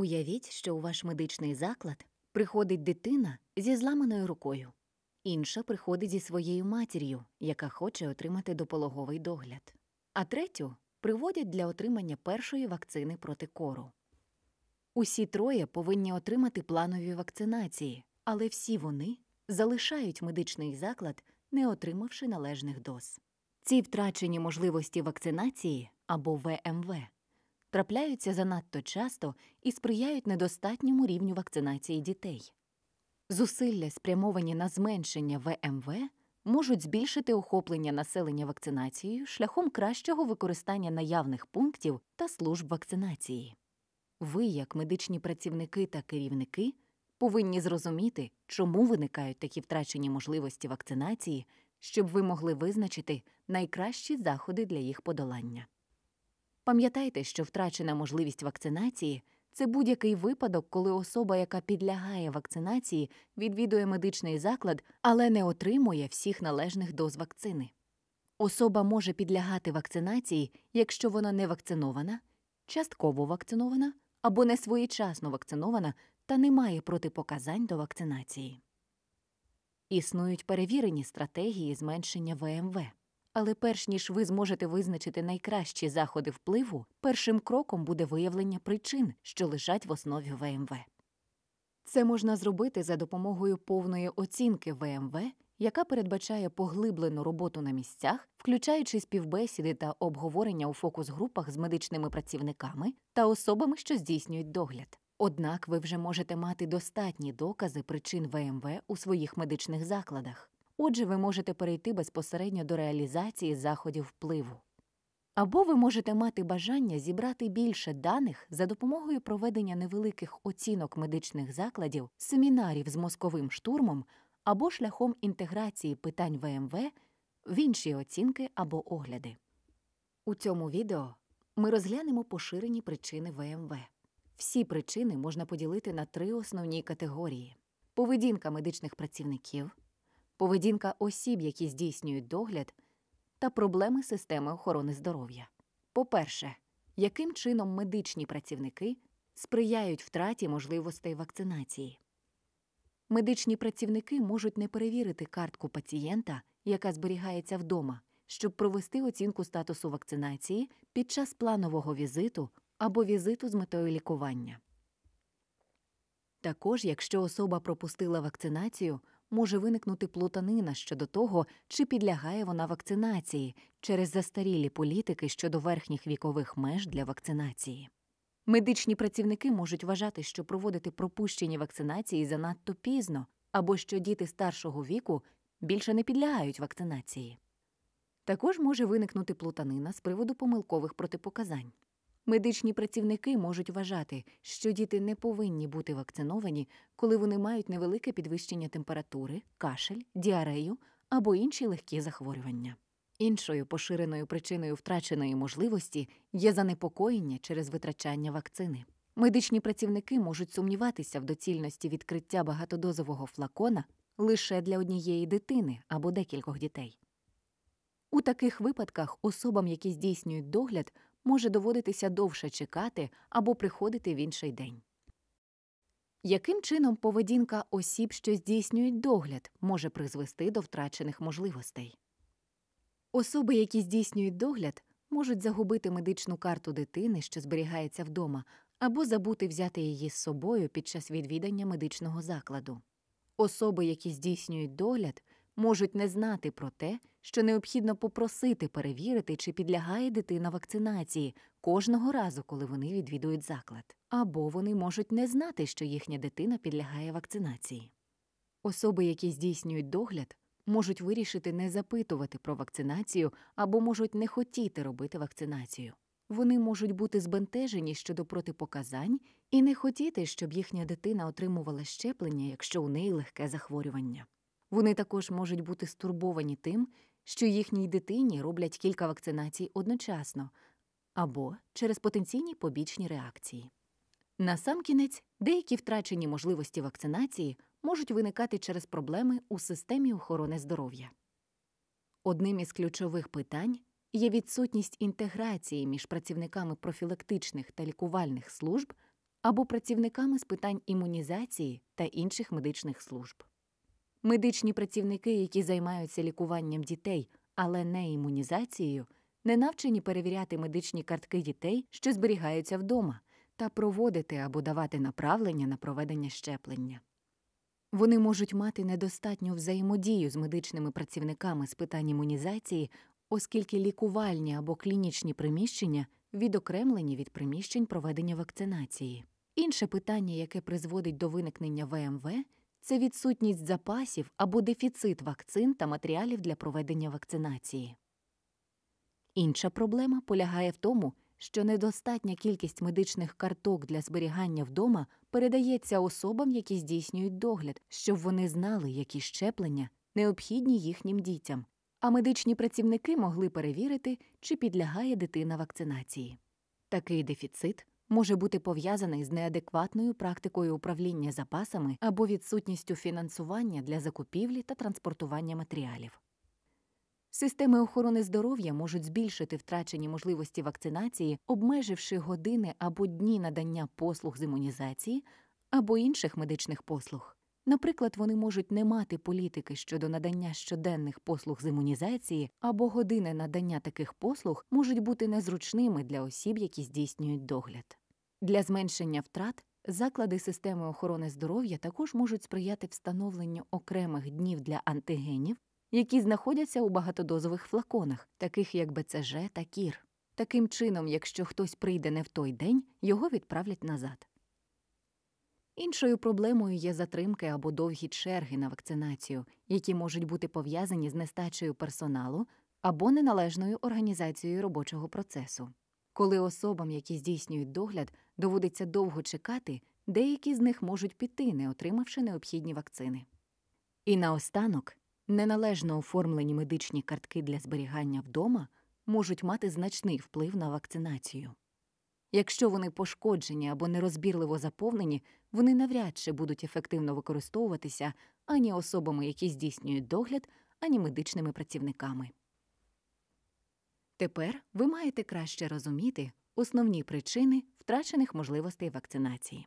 Уявіть, що у ваш медичний заклад приходить дитина зі зламаною рукою. Інша приходить зі своєю матір'ю, яка хоче отримати допологовий догляд. А третю приводять для отримання першої вакцини проти кору. Усі троє повинні отримати планові вакцинації, але всі вони залишають медичний заклад, не отримавши належних доз. Ці втрачені можливості вакцинації або ВМВ трапляються занадто часто і сприяють недостатньому рівню вакцинації дітей. Зусилля, спрямовані на зменшення ВМВ, можуть збільшити охоплення населення вакцинацією шляхом кращого використання наявних пунктів та служб вакцинації. Ви, як медичні працівники та керівники, повинні зрозуміти, чому виникають такі втрачені можливості вакцинації, щоб ви могли визначити найкращі заходи для їх подолання. Пам'ятайте, що втрачена можливість вакцинації це будь-який випадок, коли особа, яка підлягає вакцинації, відвідує медичний заклад, але не отримує всіх належних доз вакцини. Особа може підлягати вакцинації, якщо вона не вакцинована, частково вакцинована або не своєчасно вакцинована та не має протипоказань до вакцинації. Існують перевірені стратегії зменшення ВМВ. Але перш ніж ви зможете визначити найкращі заходи впливу, першим кроком буде виявлення причин, що лежать в основі ВМВ. Це можна зробити за допомогою повної оцінки ВМВ, яка передбачає поглиблену роботу на місцях, включаючи співбесіди та обговорення у фокус-групах з медичними працівниками та особами, що здійснюють догляд. Однак ви вже можете мати достатні докази причин ВМВ у своїх медичних закладах. Отже, ви можете перейти безпосередньо до реалізації заходів впливу. Або ви можете мати бажання зібрати більше даних за допомогою проведення невеликих оцінок медичних закладів, семінарів з мозковим штурмом або шляхом інтеграції питань ВМВ в інші оцінки або огляди. У цьому відео ми розглянемо поширені причини ВМВ. Всі причини можна поділити на три основні категорії: поведінка медичних працівників поведінка осіб, які здійснюють догляд, та проблеми системи охорони здоров'я. По-перше, яким чином медичні працівники сприяють втраті можливостей вакцинації? Медичні працівники можуть не перевірити картку пацієнта, яка зберігається вдома, щоб провести оцінку статусу вакцинації під час планового візиту або візиту з метою лікування. Також, якщо особа пропустила вакцинацію, може виникнути плутанина щодо того, чи підлягає вона вакцинації через застарілі політики щодо верхніх вікових меж для вакцинації. Медичні працівники можуть вважати, що проводити пропущені вакцинації занадто пізно, або що діти старшого віку більше не підлягають вакцинації. Також може виникнути плутанина з приводу помилкових протипоказань. Медичні працівники можуть вважати, що діти не повинні бути вакциновані, коли вони мають невелике підвищення температури, кашель, діарею або інші легкі захворювання. Іншою поширеною причиною втраченої можливості є занепокоєння через витрачання вакцини. Медичні працівники можуть сумніватися в доцільності відкриття багатодозового флакона лише для однієї дитини або декількох дітей. У таких випадках особам, які здійснюють догляд, може доводитися довше чекати або приходити в інший день. Яким чином поведінка осіб, що здійснюють догляд, може призвести до втрачених можливостей? Особи, які здійснюють догляд, можуть загубити медичну карту дитини, що зберігається вдома, або забути взяти її з собою під час відвідання медичного закладу. Особи, які здійснюють догляд, можуть не знати про те, що необхідно попросити перевірити, чи підлягає дитина вакцинації кожного разу, коли вони відвідують заклад, або вони можуть не знати, що їхня дитина підлягає вакцинації. Особи, які здійснюють догляд, можуть вирішити не запитувати про вакцинацію або можуть не хотіти робити вакцинацію. Вони можуть бути збентежені щодо протипоказань і не хотіти, щоб їхня дитина отримувала щеплення, якщо у неї легке захворювання. Вони також можуть бути стурбовані тим, що їхній дитині роблять кілька вакцинацій одночасно або через потенційні побічні реакції. Насамкінець, деякі втрачені можливості вакцинації можуть виникати через проблеми у системі охорони здоров'я. Одним із ключових питань є відсутність інтеграції між працівниками профілактичних та лікувальних служб, або працівниками з питань імунізації та інших медичних служб. Медичні працівники, які займаються лікуванням дітей, але не імунізацією, не навчені перевіряти медичні картки дітей, що зберігаються вдома, та проводити або давати направлення на проведення щеплення. Вони можуть мати недостатню взаємодію з медичними працівниками з питань імунізації, оскільки лікувальні або клінічні приміщення відокремлені від приміщень проведення вакцинації. Інше питання, яке призводить до виникнення ВМВ, це відсутність запасів або дефіцит вакцин та матеріалів для проведення вакцинації. Інша проблема полягає в тому, що недостатня кількість медичних карток для зберігання вдома передається особам, які здійснюють догляд, щоб вони знали, які щеплення необхідні їхнім дітям, а медичні працівники могли перевірити, чи підлягає дитина вакцинації. Такий дефіцит може бути пов'язаний з неадекватною практикою управління запасами або відсутністю фінансування для закупівлі та транспортування матеріалів. Системи охорони здоров'я можуть збільшити втрачені можливості вакцинації, обмеживши години або дні надання послуг з імунізації або інших медичних послуг. Наприклад, вони можуть не мати політики щодо надання щоденних послуг з імунізації, або години надання таких послуг можуть бути незручними для осіб, які здійснюють догляд. Для зменшення втрат заклади системи охорони здоров'я також можуть сприяти встановленню окремих днів для антигенів, які знаходяться у багатодозових флаконах, таких як БЦЖ та кір. Таким чином, якщо хтось прийде не в той день, його відправлять назад. Іншою проблемою є затримки або довгі черги на вакцинацію, які можуть бути пов'язані з нестачею персоналу або неналежною організацією робочого процесу. Коли особам, які здійснюють догляд, доводиться довго чекати, деякі з них можуть піти, не отримавши необхідні вакцини. І наостанок неналежно оформлені медичні картки для зберігання вдома можуть мати значний вплив на вакцинацію. Якщо вони пошкоджені або нерозбірливо заповнені, вони навряд чи будуть ефективно використовуватися ані особами, які здійснюють догляд, ані медичними працівниками. Тепер ви маєте краще розуміти основні причини втрачених можливостей вакцинації.